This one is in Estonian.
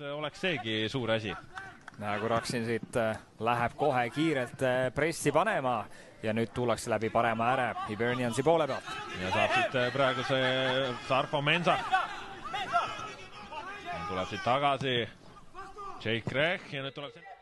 oleks seegi suur asi. näe, kui Raksin siit äh, läheb kohe kiirelt äh, pressi panema ja nüüd tullakse läbi parema ääre Hiberniansi poole pealt. ja saab siit äh, praegu see Sarko Mensak. tuleb siit tagasi Jake Reh ja nüüd tuleb see